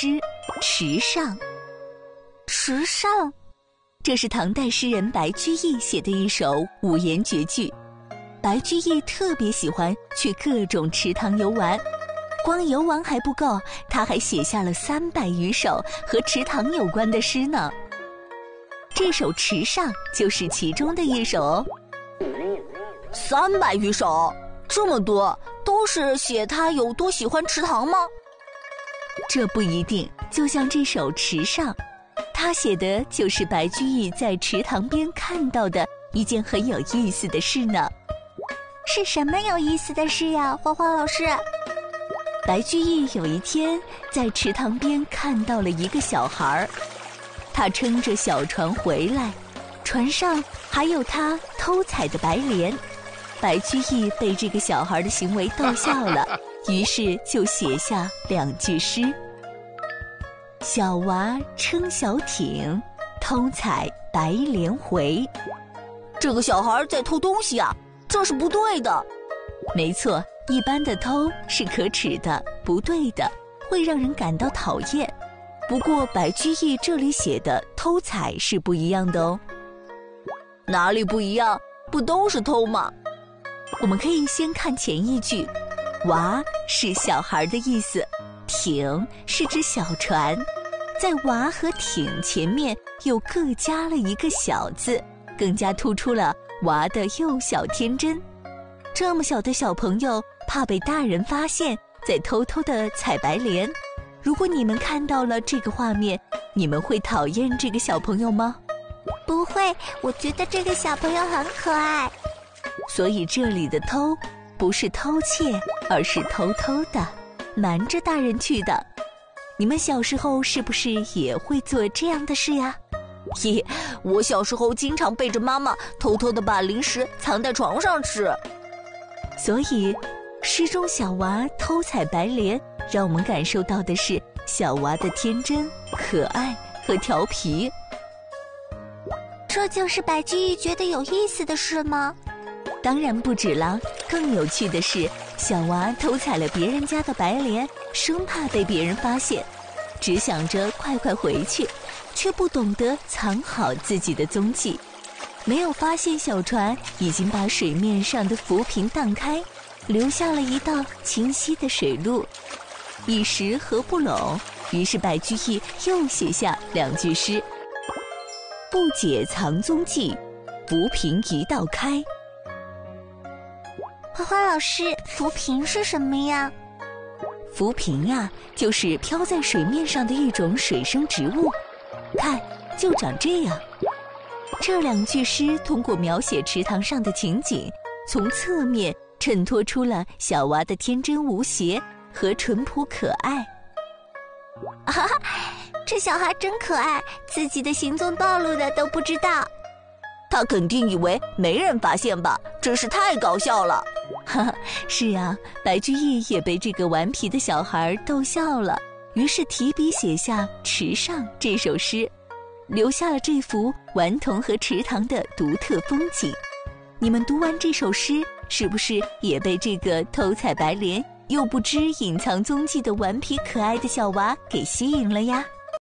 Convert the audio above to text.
诗《池上》。池上，这是唐代诗人白居易写的一首五言绝句。白居易特别喜欢去各种池塘游玩，光游玩还不够，他还写下了三百余首和池塘有关的诗呢。这首《池上》就是其中的一首。三百余首，这么多，都是写他有多喜欢池塘吗？这不一定。就像这首《池上》，他写的就是白居易在池塘边看到的一件很有意思的事呢。是什么有意思的事呀，花花老师？白居易有一天在池塘边看到了一个小孩儿，他撑着小船回来，船上还有他偷采的白莲。白居易被这个小孩的行为逗笑了，于是就写下两句诗：“小娃撑小艇，偷采白莲回。”这个小孩在偷东西啊，这是不对的。没错，一般的偷是可耻的、不对的，会让人感到讨厌。不过白居易这里写的偷采是不一样的哦。哪里不一样？不都是偷吗？我们可以先看前一句，“娃”是小孩的意思，“艇”是只小船，在“娃”和“艇”前面又各加了一个小字，更加突出了娃的幼小天真。这么小的小朋友，怕被大人发现，在偷偷的采白莲。如果你们看到了这个画面，你们会讨厌这个小朋友吗？不会，我觉得这个小朋友很可爱。所以这里的偷，不是偷窃，而是偷偷的，瞒着大人去的。你们小时候是不是也会做这样的事呀？嘿，我小时候经常背着妈妈，偷偷的把零食藏在床上吃。所以，诗中小娃偷采白莲，让我们感受到的是小娃的天真、可爱和调皮。这就是白居易觉得有意思的事吗？当然不止了，更有趣的是，小娃偷采了别人家的白莲，生怕被别人发现，只想着快快回去，却不懂得藏好自己的踪迹，没有发现小船已经把水面上的浮萍荡开，留下了一道清晰的水路，一时合不拢，于是白居易又写下两句诗：“不解藏踪迹，浮萍一道开。”花花老师，浮萍是什么呀？浮萍呀，就是飘在水面上的一种水生植物，看，就长这样。这两句诗通过描写池塘上的情景，从侧面衬托出了小娃的天真无邪和淳朴可爱。哈哈，这小孩真可爱，自己的行踪暴露的都不知道。他肯定以为没人发现吧？真是太搞笑了。哈哈，是啊，白居易也被这个顽皮的小孩逗笑了，于是提笔写下《池上》这首诗，留下了这幅顽童和池塘的独特风景。你们读完这首诗，是不是也被这个偷采白莲又不知隐藏踪迹的顽皮可爱的小娃给吸引了呀？